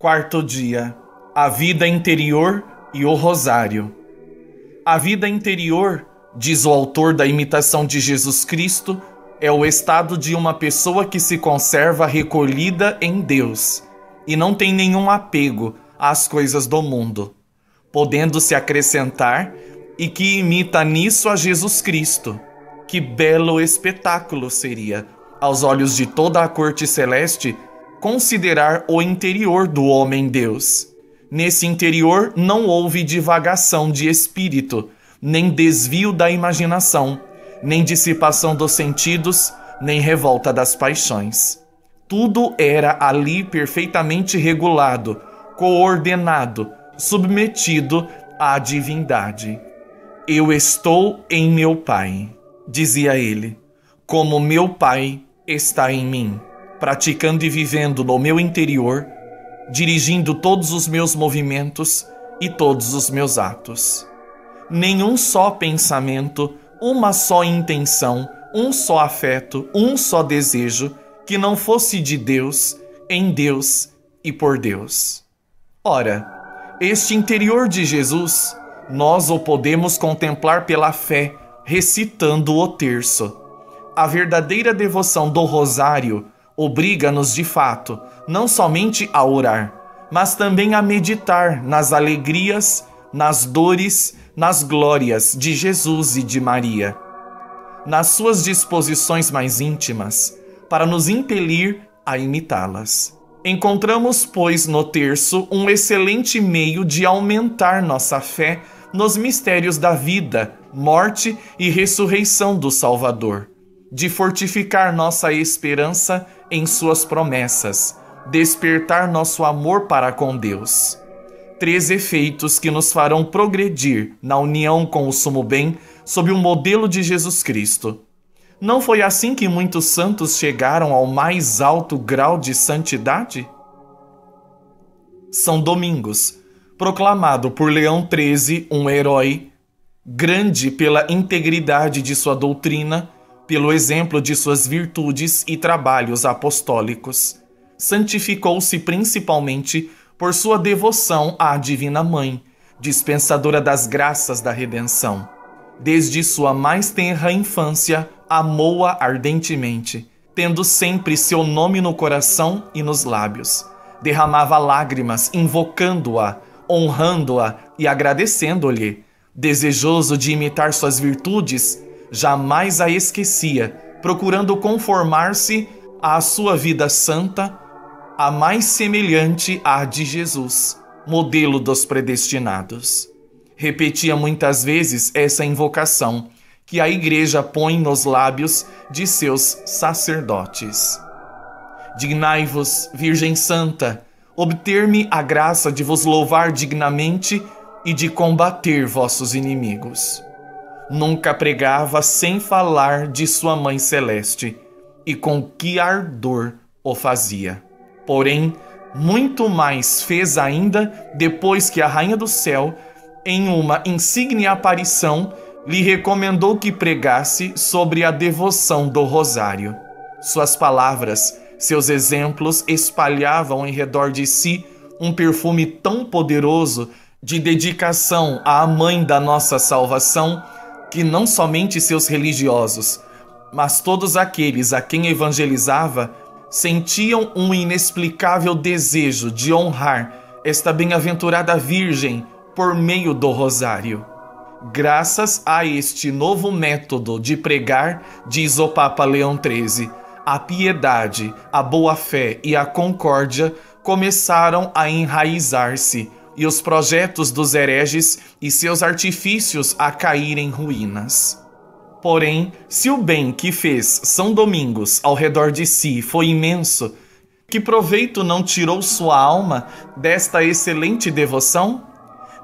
Quarto dia: A vida interior e o rosário. A vida interior, diz o autor da imitação de Jesus Cristo, é o estado de uma pessoa que se conserva recolhida em Deus e não tem nenhum apego às coisas do mundo, podendo se acrescentar e que imita nisso a Jesus Cristo. Que belo espetáculo seria, aos olhos de toda a corte celeste, considerar o interior do homem-deus. Nesse interior não houve divagação de espírito, nem desvio da imaginação, nem dissipação dos sentidos, nem revolta das paixões. Tudo era ali perfeitamente regulado, coordenado, submetido à divindade. Eu estou em meu Pai, dizia ele, como meu Pai está em mim praticando e vivendo no meu interior, dirigindo todos os meus movimentos e todos os meus atos. Nenhum só pensamento, uma só intenção, um só afeto, um só desejo que não fosse de Deus, em Deus e por Deus. Ora, este interior de Jesus, nós o podemos contemplar pela fé, recitando o terço. A verdadeira devoção do rosário obriga-nos de fato não somente a orar, mas também a meditar nas alegrias, nas dores, nas glórias de Jesus e de Maria, nas suas disposições mais íntimas, para nos impelir a imitá-las. Encontramos, pois, no terço um excelente meio de aumentar nossa fé nos mistérios da vida, morte e ressurreição do Salvador, de fortificar nossa esperança em Suas promessas, despertar nosso amor para com Deus. Três efeitos que nos farão progredir na união com o sumo bem sob o modelo de Jesus Cristo. Não foi assim que muitos santos chegaram ao mais alto grau de santidade? São Domingos, proclamado por Leão XIII um herói, grande pela integridade de sua doutrina pelo exemplo de suas virtudes e trabalhos apostólicos. Santificou-se principalmente por sua devoção à Divina Mãe, dispensadora das graças da redenção. Desde sua mais tenra infância, amou-a ardentemente, tendo sempre seu nome no coração e nos lábios. Derramava lágrimas, invocando-a, honrando-a e agradecendo-lhe. Desejoso de imitar suas virtudes, jamais a esquecia, procurando conformar-se à sua vida santa, a mais semelhante à de Jesus, modelo dos predestinados. Repetia muitas vezes essa invocação que a Igreja põe nos lábios de seus sacerdotes. Dignai-vos, Virgem Santa, obter-me a graça de vos louvar dignamente e de combater vossos inimigos nunca pregava sem falar de sua Mãe Celeste e com que ardor o fazia. Porém, muito mais fez ainda depois que a Rainha do Céu, em uma insigne aparição, lhe recomendou que pregasse sobre a devoção do Rosário. Suas palavras, seus exemplos espalhavam em redor de si um perfume tão poderoso de dedicação à Mãe da nossa salvação que não somente seus religiosos, mas todos aqueles a quem evangelizava sentiam um inexplicável desejo de honrar esta bem-aventurada Virgem por meio do Rosário. Graças a este novo método de pregar, diz o Papa Leão XIII, a piedade, a boa-fé e a concórdia começaram a enraizar-se e os projetos dos hereges e seus artifícios a cair em ruínas. Porém, se o bem que fez São Domingos ao redor de si foi imenso, que proveito não tirou sua alma desta excelente devoção?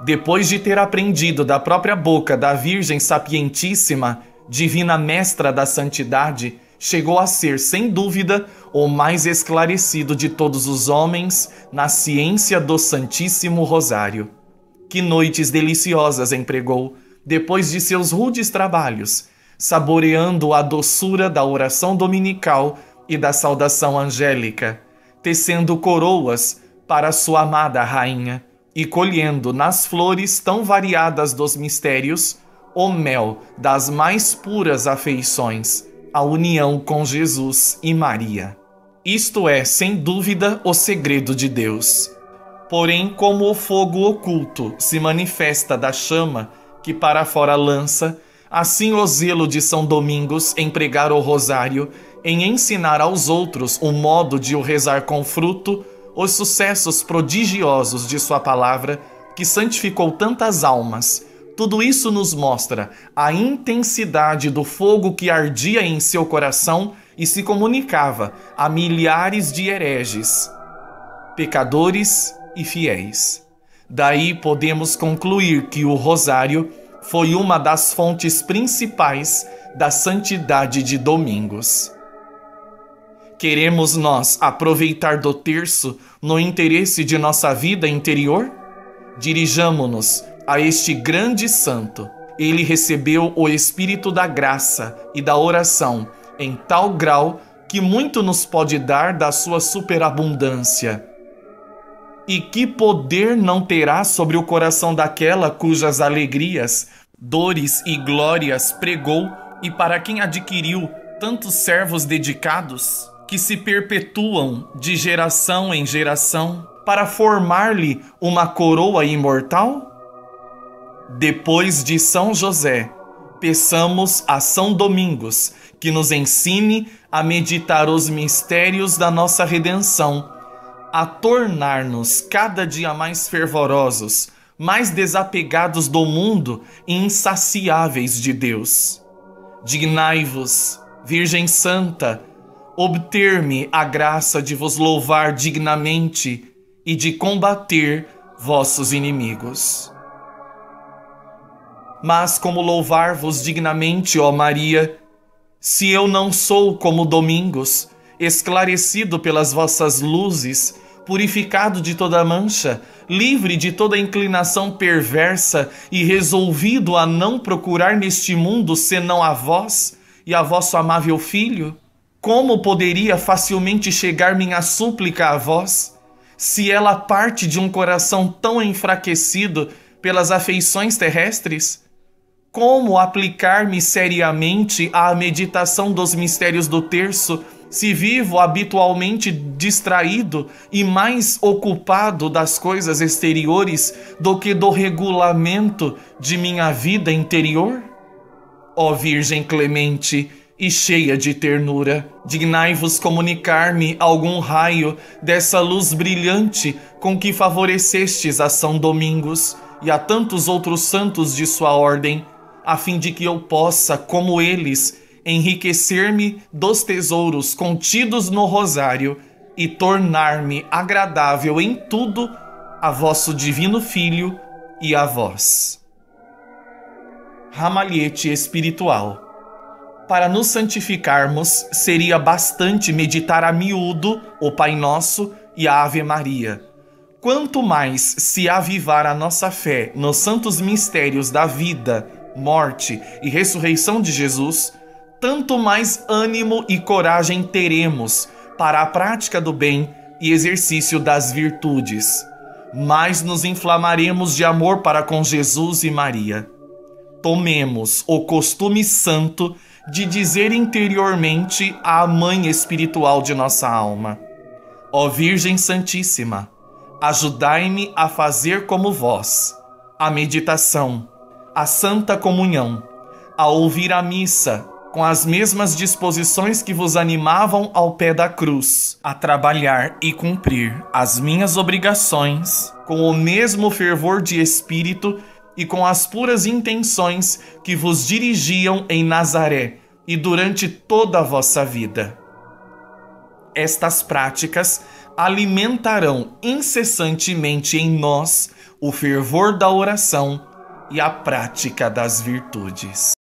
Depois de ter aprendido da própria boca da Virgem Sapientíssima, divina mestra da santidade, chegou a ser, sem dúvida, o mais esclarecido de todos os homens na ciência do Santíssimo Rosário. Que noites deliciosas empregou, depois de seus rudes trabalhos, saboreando a doçura da oração dominical e da saudação angélica, tecendo coroas para sua amada rainha e colhendo nas flores tão variadas dos mistérios o mel das mais puras afeições, a união com Jesus e Maria. Isto é, sem dúvida, o segredo de Deus. Porém, como o fogo oculto se manifesta da chama que para fora lança, assim o zelo de São Domingos em pregar o rosário, em ensinar aos outros o modo de o rezar com fruto, os sucessos prodigiosos de Sua palavra, que santificou tantas almas. Tudo isso nos mostra a intensidade do fogo que ardia em seu coração e se comunicava a milhares de hereges, pecadores e fiéis. Daí podemos concluir que o Rosário foi uma das fontes principais da santidade de Domingos. Queremos nós aproveitar do terço no interesse de nossa vida interior? Dirijamo-nos a este grande santo. Ele recebeu o Espírito da graça e da oração em tal grau que muito nos pode dar da sua superabundância. E que poder não terá sobre o coração daquela cujas alegrias, dores e glórias pregou e para quem adquiriu tantos servos dedicados? que se perpetuam de geração em geração para formar-lhe uma coroa imortal? Depois de São José, peçamos a São Domingos que nos ensine a meditar os mistérios da nossa redenção, a tornar-nos cada dia mais fervorosos, mais desapegados do mundo e insaciáveis de Deus. Dignai-vos, Virgem Santa, obter-me a graça de vos louvar dignamente e de combater vossos inimigos. Mas como louvar-vos dignamente, ó Maria, se eu não sou como Domingos, esclarecido pelas vossas luzes, purificado de toda mancha, livre de toda inclinação perversa e resolvido a não procurar neste mundo senão a vós e a vosso amável Filho? Como poderia facilmente chegar minha súplica a vós, se ela parte de um coração tão enfraquecido pelas afeições terrestres? Como aplicar-me seriamente à meditação dos mistérios do terço, se vivo habitualmente distraído e mais ocupado das coisas exteriores do que do regulamento de minha vida interior? Ó Virgem Clemente, e cheia de ternura. Dignai-vos comunicar-me algum raio dessa luz brilhante com que favorecestes a São Domingos e a tantos outros santos de sua ordem, a fim de que eu possa, como eles, enriquecer-me dos tesouros contidos no rosário e tornar-me agradável em tudo a vosso divino Filho e a vós. Ramalhete espiritual para nos santificarmos, seria bastante meditar a miúdo o Pai Nosso e a Ave Maria. Quanto mais se avivar a nossa fé nos santos mistérios da vida, morte e ressurreição de Jesus, tanto mais ânimo e coragem teremos para a prática do bem e exercício das virtudes. Mais nos inflamaremos de amor para com Jesus e Maria. Tomemos o costume santo de dizer interiormente à mãe espiritual de nossa alma: Ó Virgem Santíssima, ajudai-me a fazer como vós, a meditação, a santa comunhão, a ouvir a missa com as mesmas disposições que vos animavam ao pé da cruz, a trabalhar e cumprir as minhas obrigações com o mesmo fervor de espírito e com as puras intenções que vos dirigiam em Nazaré e durante toda a vossa vida. Estas práticas alimentarão incessantemente em nós o fervor da oração e a prática das virtudes.